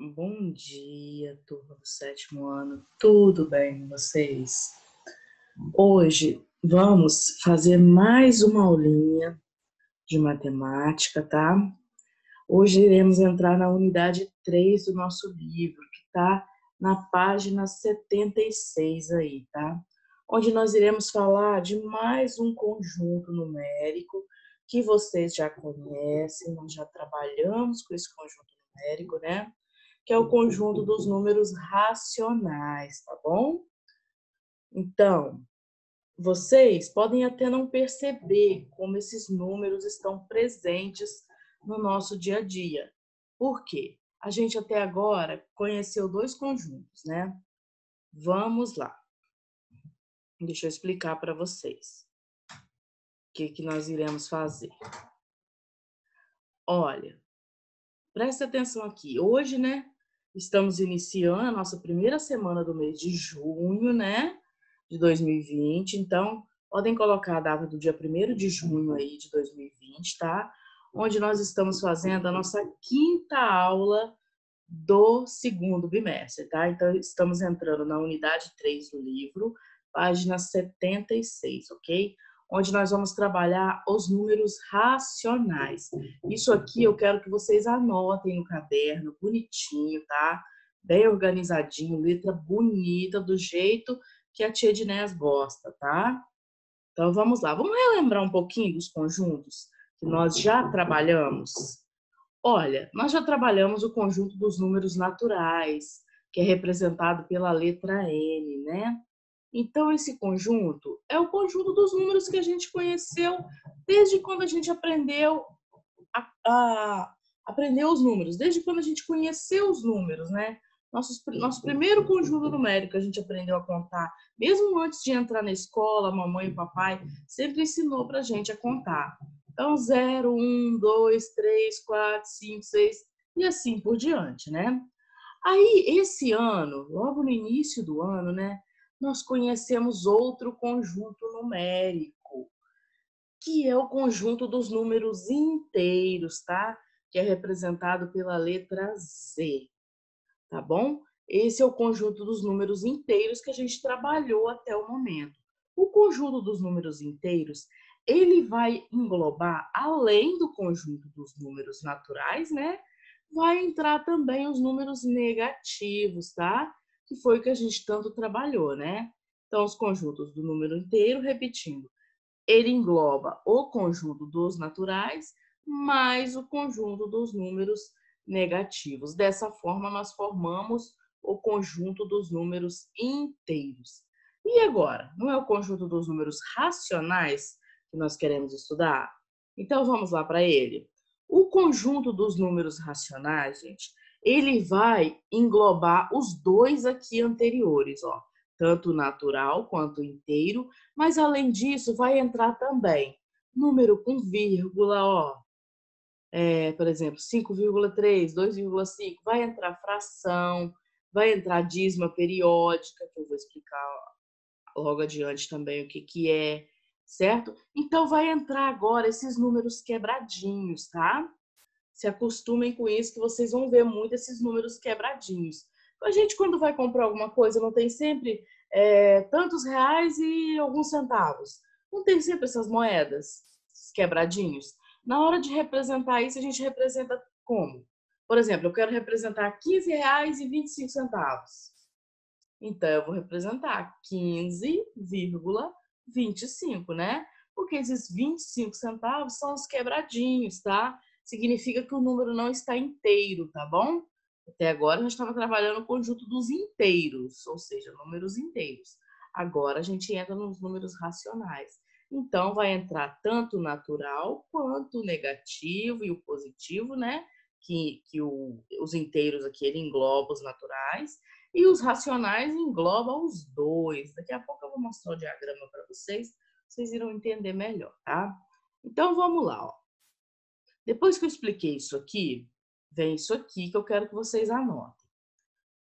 Bom dia, turma do sétimo ano. Tudo bem com vocês? Hoje vamos fazer mais uma aulinha de matemática, tá? Hoje iremos entrar na unidade 3 do nosso livro, que está na página 76 aí, tá? Onde nós iremos falar de mais um conjunto numérico que vocês já conhecem, nós já trabalhamos com esse conjunto numérico, né? Que é o conjunto dos números racionais, tá bom? Então, vocês podem até não perceber como esses números estão presentes no nosso dia a dia. Por quê? A gente até agora conheceu dois conjuntos, né? Vamos lá. Deixa eu explicar para vocês o que, que nós iremos fazer. Olha, presta atenção aqui. Hoje, né, estamos iniciando a nossa primeira semana do mês de junho, né, de 2020. Então, podem colocar a data do dia 1 de junho aí de 2020, tá? onde nós estamos fazendo a nossa quinta aula do segundo bimestre, tá? Então, estamos entrando na unidade 3 do livro, página 76, ok? Onde nós vamos trabalhar os números racionais. Isso aqui eu quero que vocês anotem no caderno, bonitinho, tá? Bem organizadinho, letra bonita, do jeito que a tia Dinés gosta, tá? Então, vamos lá. Vamos relembrar um pouquinho dos conjuntos? que nós já trabalhamos? Olha, nós já trabalhamos o conjunto dos números naturais, que é representado pela letra N, né? Então, esse conjunto é o conjunto dos números que a gente conheceu desde quando a gente aprendeu a, a aprender os números, desde quando a gente conheceu os números, né? Nosso, nosso primeiro conjunto numérico a gente aprendeu a contar, mesmo antes de entrar na escola, mamãe e papai sempre ensinou para a gente a contar. Então, 0, 1, 2, 3, 4, 5, 6 e assim por diante, né? Aí, esse ano, logo no início do ano, né, nós conhecemos outro conjunto numérico, que é o conjunto dos números inteiros, tá? Que é representado pela letra Z, tá bom? Esse é o conjunto dos números inteiros que a gente trabalhou até o momento. O conjunto dos números inteiros ele vai englobar, além do conjunto dos números naturais, né? Vai entrar também os números negativos, tá? Que foi o que a gente tanto trabalhou, né? Então, os conjuntos do número inteiro, repetindo, ele engloba o conjunto dos naturais mais o conjunto dos números negativos. Dessa forma, nós formamos o conjunto dos números inteiros. E agora, não é o conjunto dos números racionais que nós queremos estudar? Então vamos lá para ele. O conjunto dos números racionais, gente, ele vai englobar os dois aqui anteriores, ó, tanto natural quanto inteiro, mas além disso vai entrar também número com vírgula, ó, é, por exemplo, 5,3, 2,5, vai entrar fração, vai entrar dízima periódica, que eu vou explicar logo adiante também o que, que é, certo? Então, vai entrar agora esses números quebradinhos, tá? Se acostumem com isso, que vocês vão ver muito esses números quebradinhos. A gente, quando vai comprar alguma coisa, não tem sempre é, tantos reais e alguns centavos. Não tem sempre essas moedas, esses quebradinhos. Na hora de representar isso, a gente representa como? Por exemplo, eu quero representar 15 reais e 25 centavos. Então, eu vou representar 15,25 25, né? Porque esses 25 centavos são os quebradinhos, tá? Significa que o número não está inteiro, tá bom? Até agora a gente estava trabalhando o conjunto dos inteiros, ou seja, números inteiros. Agora a gente entra nos números racionais. Então vai entrar tanto o natural quanto o negativo e o positivo, né? Que, que o, os inteiros aqui ele engloba os naturais e os racionais englobam os dois. Daqui a pouco eu vou mostrar o diagrama para vocês, vocês irão entender melhor, tá? Então vamos lá, ó. Depois que eu expliquei isso aqui, vem isso aqui que eu quero que vocês anotem.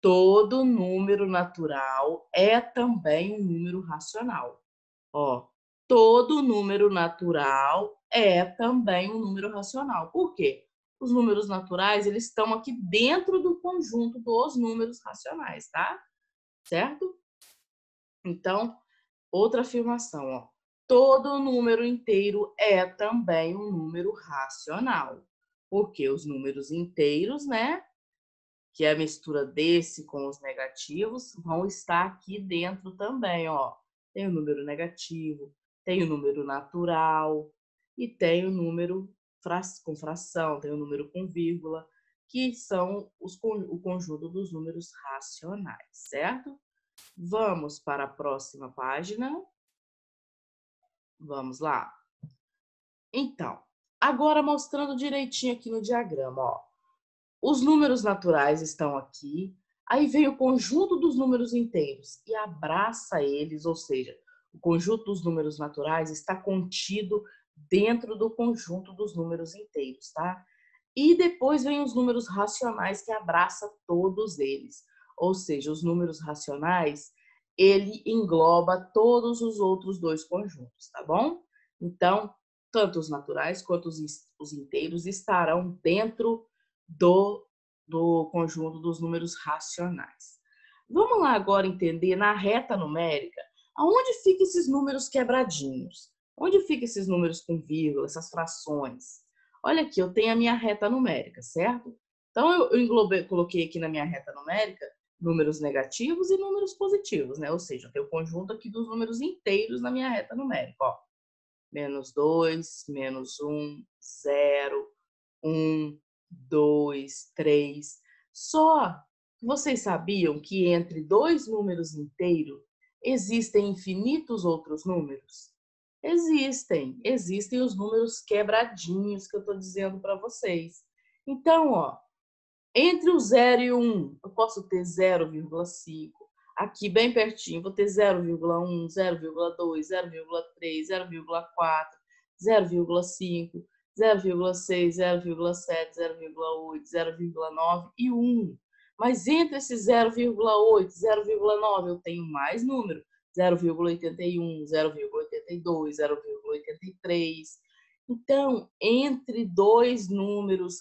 Todo número natural é também um número racional. Ó, todo número natural é também um número racional. Por quê? os números naturais, eles estão aqui dentro do conjunto dos números racionais, tá? Certo? Então, outra afirmação, ó. Todo número inteiro é também um número racional. Porque os números inteiros, né, que é a mistura desse com os negativos, vão estar aqui dentro também, ó. Tem o número negativo, tem o número natural e tem o número com fração, tem o número com vírgula, que são os, o conjunto dos números racionais, certo? Vamos para a próxima página. Vamos lá. Então, agora mostrando direitinho aqui no diagrama, ó. Os números naturais estão aqui, aí vem o conjunto dos números inteiros e abraça eles, ou seja, o conjunto dos números naturais está contido dentro do conjunto dos números inteiros, tá? E depois vem os números racionais que abraça todos eles. Ou seja, os números racionais, ele engloba todos os outros dois conjuntos, tá bom? Então, tanto os naturais quanto os, os inteiros estarão dentro do, do conjunto dos números racionais. Vamos lá agora entender na reta numérica aonde ficam esses números quebradinhos. Onde ficam esses números com vírgula, essas frações? Olha aqui, eu tenho a minha reta numérica, certo? Então, eu, eu englobei, coloquei aqui na minha reta numérica números negativos e números positivos, né? Ou seja, eu tenho o conjunto aqui dos números inteiros na minha reta numérica, ó. Menos 2, menos 1, 0, 1, 2, 3. Só vocês sabiam que entre dois números inteiros existem infinitos outros números? Existem, existem os números quebradinhos que eu estou dizendo para vocês. Então, ó, entre o 0 e o 1, eu posso ter 0,5. Aqui bem pertinho, vou ter 0,1, 0,2, 0,3, 0,4, 0,5, 0,6, 0,7, 0,8, 0,9 e 1. Mas entre esse 0,8 e 0,9 eu tenho mais número. 0,81, 0,82, 0,83. Então, entre dois números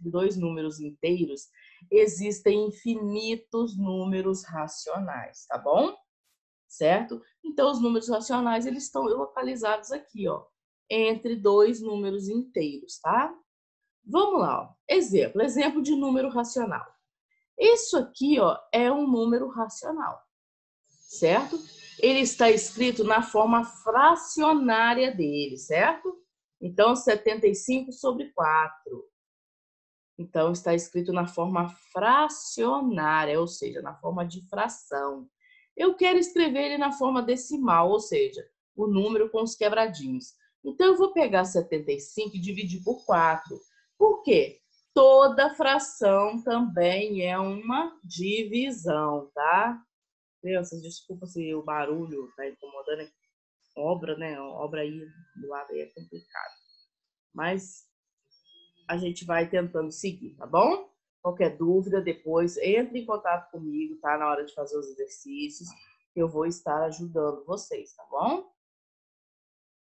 dois números inteiros, existem infinitos números racionais, tá bom? Certo? Então, os números racionais, eles estão localizados aqui, ó entre dois números inteiros, tá? Vamos lá, ó. exemplo, exemplo de número racional. Isso aqui, ó, é um número racional, certo? Ele está escrito na forma fracionária dele, certo? Então, 75 sobre 4. Então, está escrito na forma fracionária, ou seja, na forma de fração. Eu quero escrever ele na forma decimal, ou seja, o número com os quebradinhos. Então, eu vou pegar 75 e dividir por 4. Por quê? Toda fração também é uma divisão, tá? Crianças, desculpa se o barulho tá incomodando. É obra, né? Obra aí do lado aí é complicado. Mas a gente vai tentando seguir, tá bom? Qualquer dúvida, depois entre em contato comigo, tá? Na hora de fazer os exercícios, eu vou estar ajudando vocês, tá bom?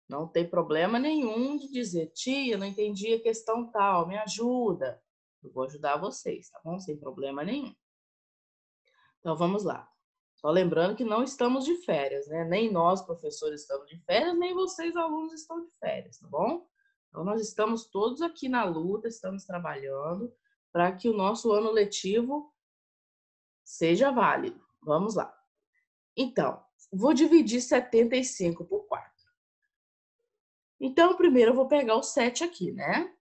Não tem problema nenhum de dizer, tia, não entendi a questão tal, me ajuda. Eu vou ajudar vocês, tá bom? Sem problema nenhum. Então vamos lá. Só lembrando que não estamos de férias, né? Nem nós, professores, estamos de férias, nem vocês, alunos, estão de férias, tá bom? Então nós estamos todos aqui na luta, estamos trabalhando para que o nosso ano letivo seja válido. Vamos lá. Então, vou dividir 75 por 4. Então, primeiro eu vou pegar o 7 aqui, né?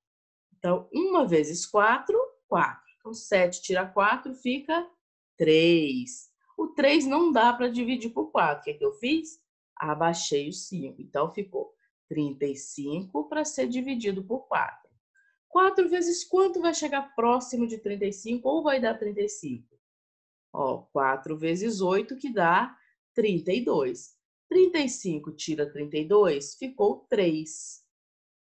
Então, 1 vezes 4, 4. Então, 7 tira 4, fica 3. O 3 não dá para dividir por 4. O que, é que eu fiz? Abaixei o 5. Então, ficou 35 para ser dividido por 4. 4 vezes quanto vai chegar próximo de 35 ou vai dar 35? Ó, 4 vezes 8 que dá 32. 35 tira 32, ficou 3,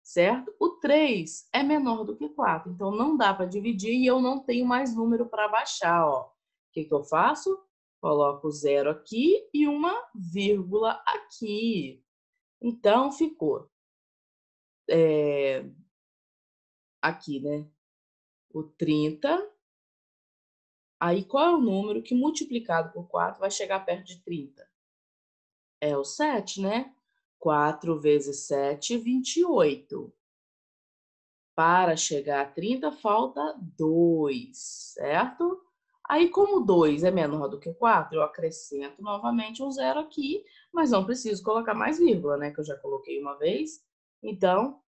certo? O 3 é menor do que 4, então não dá para dividir e eu não tenho mais número para baixar. O que, que eu faço? Coloco zero aqui e uma vírgula aqui. Então, ficou. É... aqui, né? O 30. Aí, qual é o número que multiplicado por 4 vai chegar perto de 30? É o 7, né? 4 vezes 7, 28. Para chegar a 30, falta 2, certo? Aí, como 2 é menor do que 4, eu acrescento novamente um zero aqui, mas não preciso colocar mais vírgula, né? Que eu já coloquei uma vez. Então,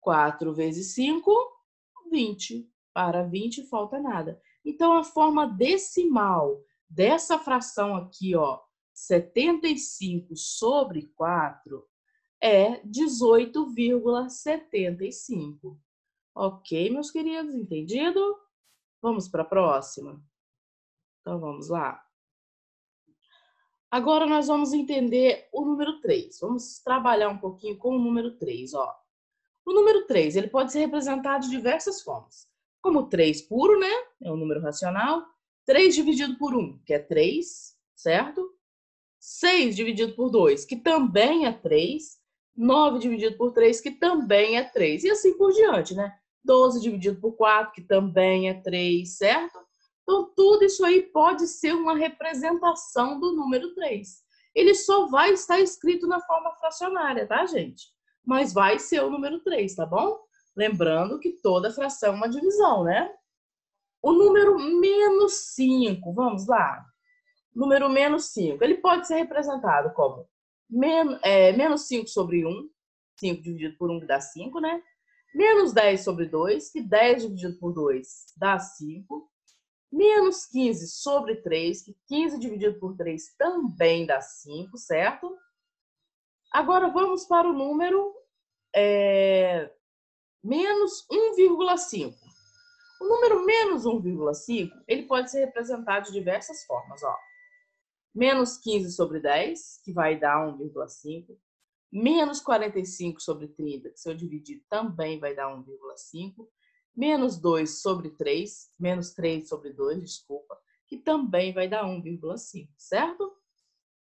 4 vezes 5, 20. Para 20, falta nada. Então, a forma decimal dessa fração aqui, ó, 75 sobre 4, é 18,75. Ok, meus queridos, entendido? Vamos para a próxima? Então, vamos lá. Agora, nós vamos entender o número 3. Vamos trabalhar um pouquinho com o número 3, ó. O número 3, ele pode ser representado de diversas formas. Como 3 puro, né? É um número racional. 3 dividido por 1, que é 3, certo? 6 dividido por 2, que também é 3. 9 dividido por 3, que também é 3. E assim por diante, né? 12 dividido por 4, que também é 3, certo? Então, tudo isso aí pode ser uma representação do número 3. Ele só vai estar escrito na forma fracionária, tá, gente? Mas vai ser o número 3, tá bom? Lembrando que toda fração é uma divisão, né? O número menos 5, vamos lá. Número menos 5, ele pode ser representado como é, menos 5 sobre 1, 5 dividido por 1 que dá 5, né? menos 10 sobre 2, que 10 dividido por 2 dá 5, menos 15 sobre 3, que 15 dividido por 3 também dá 5, certo? Agora vamos para o número é, menos 1,5. O número menos 1,5, ele pode ser representado de diversas formas, ó. Menos 15 sobre 10, que vai dar 1,5 menos 45 sobre 30, que se eu dividir também vai dar 1,5, menos 2 sobre 3, menos 3 sobre 2, desculpa, que também vai dar 1,5, certo?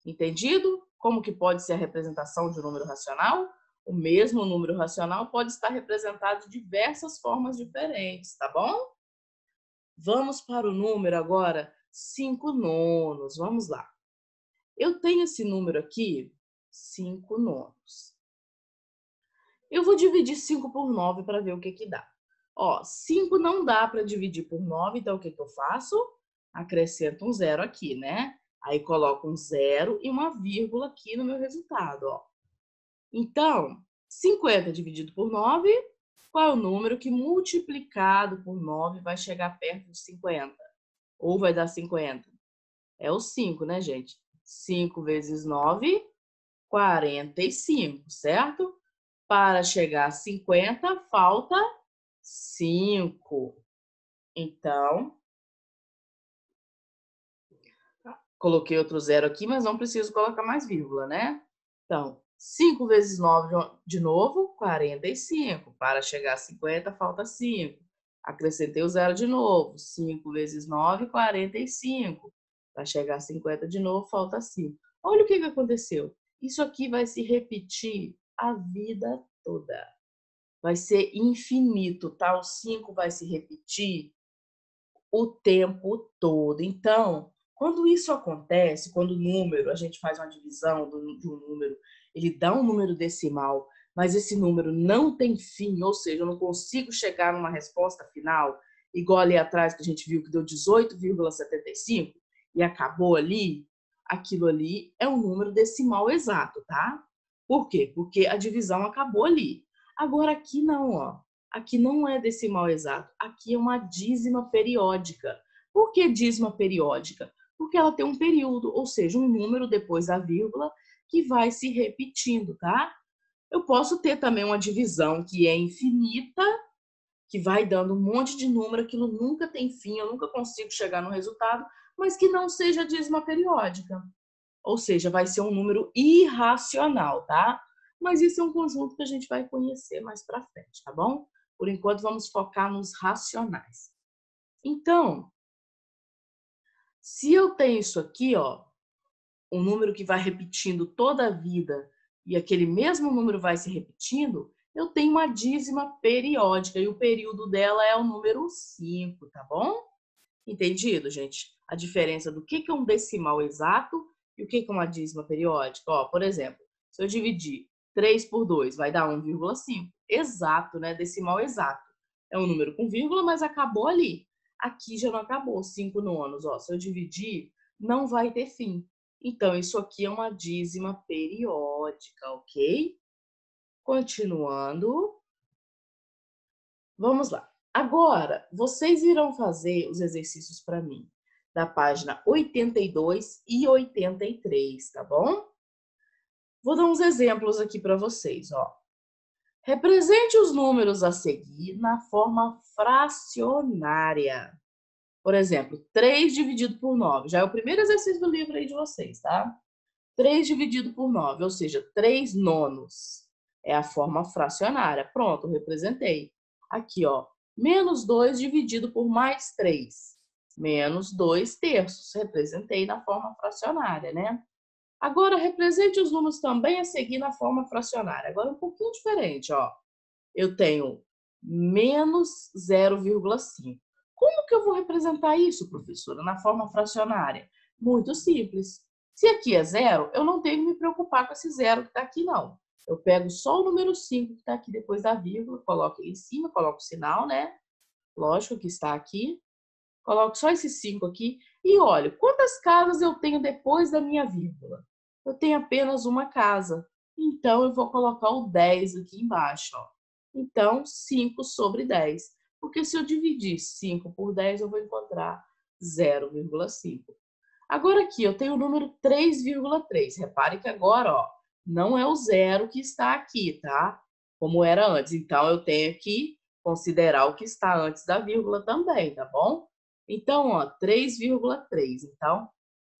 Entendido? Como que pode ser a representação de um número racional? O mesmo número racional pode estar representado de diversas formas diferentes, tá bom? Vamos para o número agora 5 nonos. Vamos lá. Eu tenho esse número aqui 5 nonos. Eu vou dividir 5 por 9 para ver o que que dá. Ó, 5 não dá para dividir por 9, então o que que eu faço? Acrescento um zero aqui, né? Aí coloco um zero e uma vírgula aqui no meu resultado, ó. Então, 50 dividido por 9, qual é o número que multiplicado por 9 vai chegar perto de 50? Ou vai dar 50? É o 5, né, gente? 5 vezes 9, 45, certo? Para chegar a 50, falta 5. Então, coloquei outro zero aqui, mas não preciso colocar mais vírgula, né? Então, 5 vezes 9 de novo, 45. Para chegar a 50, falta 5. Acrescentei o zero de novo. 5 vezes 9, 45. Para chegar a 50 de novo, falta 5. Olha o que, que aconteceu. Isso aqui vai se repetir a vida toda. Vai ser infinito, tá? O 5 vai se repetir o tempo todo. Então, quando isso acontece, quando o número, a gente faz uma divisão de um número, ele dá um número decimal, mas esse número não tem fim, ou seja, eu não consigo chegar numa resposta final, igual ali atrás que a gente viu que deu 18,75 e acabou ali, aquilo ali é um número decimal exato, tá? Por quê? Porque a divisão acabou ali. Agora aqui não, ó. Aqui não é decimal exato, aqui é uma dízima periódica. Por que dízima periódica? Porque ela tem um período, ou seja, um número depois da vírgula que vai se repetindo, tá? Eu posso ter também uma divisão que é infinita, que vai dando um monte de número, aquilo nunca tem fim, eu nunca consigo chegar no resultado, mas que não seja dízima periódica. Ou seja, vai ser um número irracional, tá? Mas isso é um conjunto que a gente vai conhecer mais para frente, tá bom? Por enquanto, vamos focar nos racionais. Então, se eu tenho isso aqui, ó, um número que vai repetindo toda a vida e aquele mesmo número vai se repetindo, eu tenho uma dízima periódica e o período dela é o número 5, tá bom? Entendido, gente? A diferença do que é um decimal exato e o que é uma dízima periódica. Ó, por exemplo, se eu dividir 3 por 2, vai dar 1,5. Exato, né? Decimal exato. É um número com vírgula, mas acabou ali. Aqui já não acabou, 5 nonos. Ó, se eu dividir, não vai ter fim. Então, isso aqui é uma dízima periódica, ok? Continuando. Vamos lá. Agora, vocês irão fazer os exercícios para mim da página 82 e 83, tá bom? Vou dar uns exemplos aqui para vocês, ó. Represente os números a seguir na forma fracionária. Por exemplo, 3 dividido por 9. Já é o primeiro exercício do livro aí de vocês, tá? 3 dividido por 9, ou seja, 3 nonos. É a forma fracionária. Pronto, representei. Aqui, ó. Menos 2 dividido por mais 3. Menos 2 terços. Representei na forma fracionária, né? Agora, represente os números também a seguir na forma fracionária. Agora, um pouquinho diferente, ó. Eu tenho menos 0,5. Como que eu vou representar isso, professora, na forma fracionária? Muito simples. Se aqui é zero, eu não tenho que me preocupar com esse zero que está aqui, não. Eu pego só o número 5 que está aqui depois da vírgula, coloco ele em cima, coloco o sinal, né? Lógico que está aqui. Coloco só esse 5 aqui e olho quantas casas eu tenho depois da minha vírgula eu tenho apenas uma casa. Então, eu vou colocar o 10 aqui embaixo. Ó. Então, 5 sobre 10. Porque se eu dividir 5 por 10, eu vou encontrar 0,5. Agora aqui, eu tenho o número 3,3. Repare que agora, ó, não é o zero que está aqui, tá? Como era antes. Então, eu tenho que considerar o que está antes da vírgula também, tá bom? Então, ó, 3,3. Então,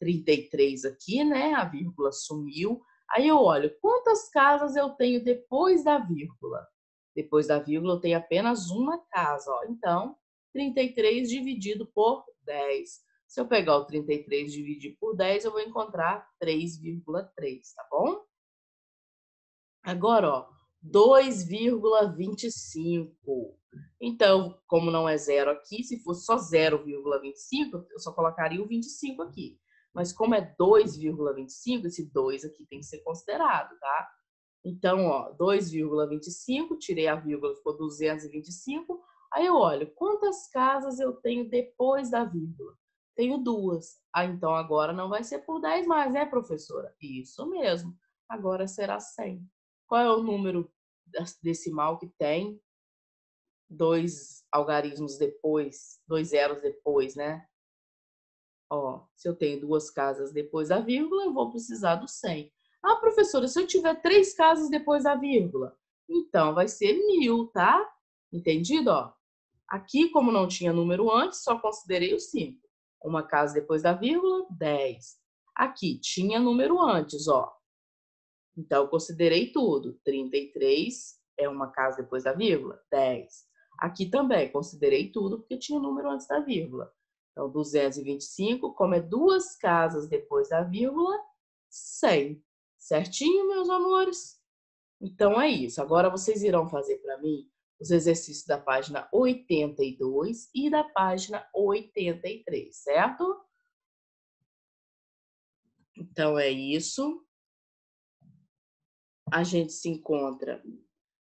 33 aqui, né? A vírgula sumiu. Aí eu olho, quantas casas eu tenho depois da vírgula? Depois da vírgula eu tenho apenas uma casa, ó. Então, 33 dividido por 10. Se eu pegar o 33 e dividir por 10, eu vou encontrar 3,3, tá bom? Agora, ó, 2,25. Então, como não é zero aqui, se fosse só 0,25, eu só colocaria o 25 aqui. Mas como é 2,25, esse 2 aqui tem que ser considerado, tá? Então, ó, 2,25, tirei a vírgula, ficou 225. Aí eu olho, quantas casas eu tenho depois da vírgula? Tenho duas. Ah, então agora não vai ser por 10 mais, né, professora? Isso mesmo. Agora será 100. Qual é o número decimal que tem dois algarismos depois, dois zeros depois, né? Ó, se eu tenho duas casas depois da vírgula, eu vou precisar do 100. Ah, professora, se eu tiver três casas depois da vírgula, então vai ser mil, tá? Entendido? Ó, aqui, como não tinha número antes, só considerei o 5. Uma casa depois da vírgula, 10. Aqui, tinha número antes, ó. Então, eu considerei tudo. 33 é uma casa depois da vírgula, 10. Aqui também, considerei tudo, porque tinha número antes da vírgula. Então, 225, como é duas casas depois da vírgula, 100. Certinho, meus amores? Então, é isso. Agora, vocês irão fazer para mim os exercícios da página 82 e da página 83, certo? Então, é isso. A gente se encontra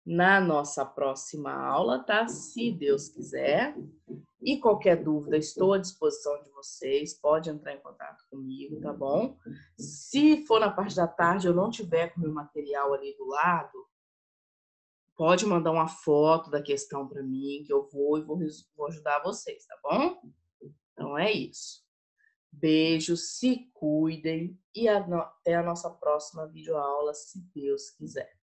na nossa próxima aula, tá? Se Deus quiser. E qualquer dúvida, estou à disposição de vocês. Pode entrar em contato comigo, tá bom? Se for na parte da tarde eu não tiver com meu material ali do lado, pode mandar uma foto da questão para mim, que eu vou e vou, vou ajudar vocês, tá bom? Então é isso. Beijos, se cuidem e até a nossa próxima videoaula, se Deus quiser.